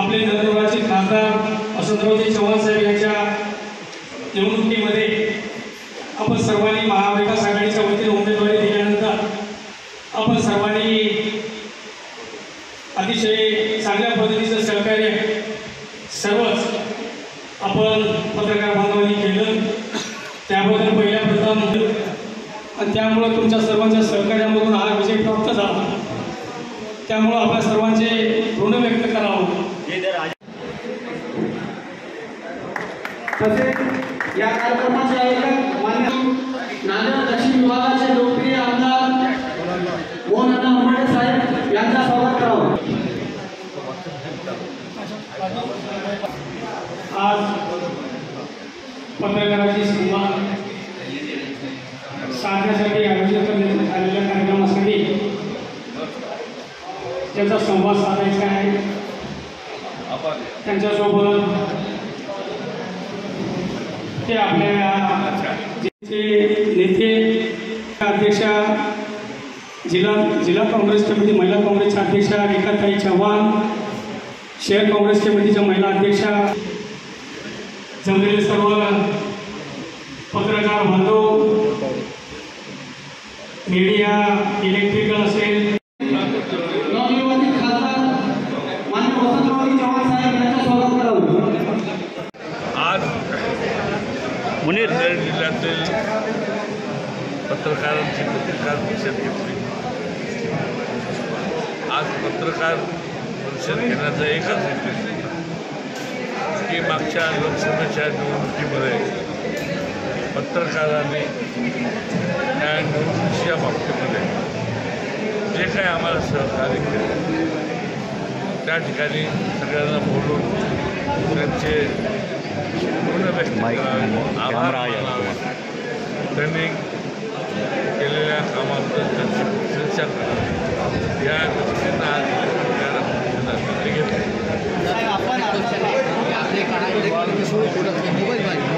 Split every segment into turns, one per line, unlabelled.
आपले नंदुरबारचे खासदार वसंतरावजी चव्हाण साहेब यांच्या निवडणुकीमध्ये आपण सर्वांनी महाविकास आघाडीच्या वतीने उमेदवारी दिल्यानंतर आपण सर्वांनी अतिशय चांगल्या पद्धतीचं सहकार्य सर्वच आपण पत्रकार बांधवांनी केलं. त्याबद्दल पहिल्या प्रथम आणि त्यामुळं तुमच्या सर्वांच्या सहकार्यामधून हा विजय प्राप्त झाला. त्यामुळं आपल्या सर्वांचे ऋण व्यक्त करावं.
तसेच या कार्यक्रमाच्या आयोजक मान्य नांदेड दक्षिण विभागाचे लोकप्रिय आमदार मोहन अंबडे साहेब यांचा स्वागत करावं.
आज पत्रकारांची संवाद साधण्यासाठी आयोजित करण्यात आलेल्या कार्यक्रमासाठी त्यांचा संवाद साधायचा आहे. त्यांच्यासोबत ते आपल्या नेते अध्यक्षा जिल्हा जिल्हा काँग्रेस कमिटी महिला काँग्रेसच्या अध्यक्षा रेखाताई चव्हाण शहर काँग्रेस कमिटीच्या महिला अध्यक्षा जमलेले सर्व पत्रकार बांधव मीडिया इलेक्ट्रिकल असेल
नवनिर्वाचित खासदार मान्य वसंतरावजी चव्हाण साहेब यांचं स्वागत करावं
आज मुनीर जिल्ह्यातील पत्रकारांची पत्रकार परिषद घेतली आज पत्रकार परिषद घेण्याचा एकच उद्देश आहे की मागच्या लोकसभेच्या निवडणुकीमध्ये पत्रकारांनी त्या निवडणुकीच्या बाबतीमध्ये जे काही आम्हाला सहकार्य केलं त्या ठिकाणी सगळ्यांना बोलून त्यांचे आभार मानावे त्यांनी केलेल्या कामाबद्दल त्यांची प्रशंसा करावी या दृष्टीनं आज पत्रकार परिषद आम्ही घेतली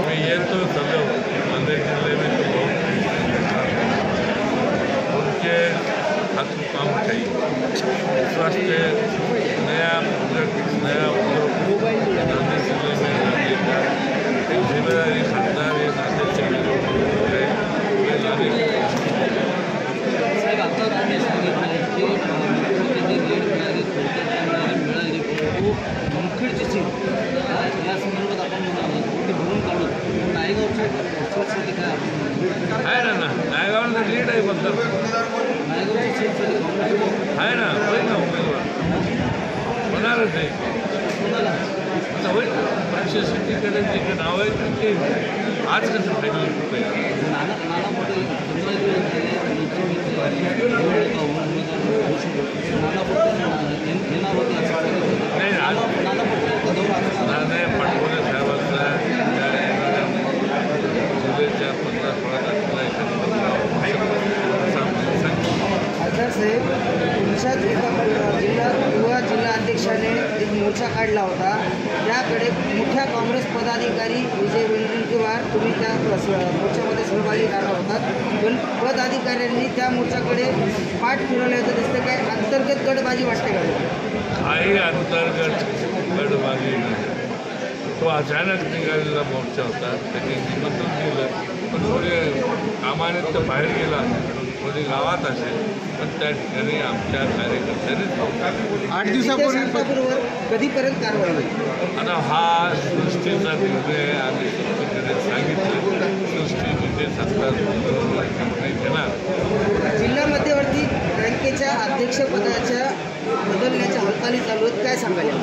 मैं ये तो समझो मंदिर जिले में तो बहुत उनके हाथ को काम चाहिए इस वास्ते ఆయన నాయగా లీడ్ అయిపోతారు ఆయన పోయినా ఉన్నారండి ಹೋಯ್ತು ಪರೀಕ್ಷೆ
ಸಿಟಿ ಕಡೆ ಈಗ ನಾವು ಹೋಯ್ತು ಆಚರಿಸಿ ಟೈಮಲ್ಲಿ ಹೋಗ್ಬೇಕು ನಾನು मोर्चा काढला होता. त्याकडे मोठ्या काँग्रेस पदाधिकारी विजय वडेट्टीवार तुम्ही त्या मोर्चामध्ये सहभागी झाला होतात पण पदाधिकाऱ्यांनी त्या मोर्चाकडे पाठ फिरवल्याचं दिसतं. काय अंतर्गत गडबाजी वाटते का?
काही अंतर्गत गडबाजी तो अचानक निघालेला मोर्चा होता. त्यांनी निमंत्रण दिलं पण थोडे कामाने तो बाहेर गेला. कोणी गावात असेल पण त्या ठिकाणी आमच्या कार्यकर्त्यांनीच पावसाळा
आठ दिवसापूर्वी कधीपर्यंत कारवाई होईल
आता हा सृष्टीचा निर्णय आम्ही सृष्टीकडे सांगितलं. सृष्टी तिथे सत्ता निर्णय घेणार.
जिल्हा मध्यवर्ती बँकेच्या अध्यक्षपदाच्या बदलण्याच्या हालचाली चालू आहेत काय सांगायला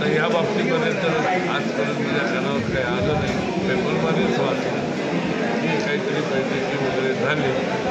तर या बाबतीमध्ये तर आजपर्यंत माझ्या कानावर काही आलं नाही. पेपरमध्येच वाचलं की काहीतरी बैठकी वगैरे झाली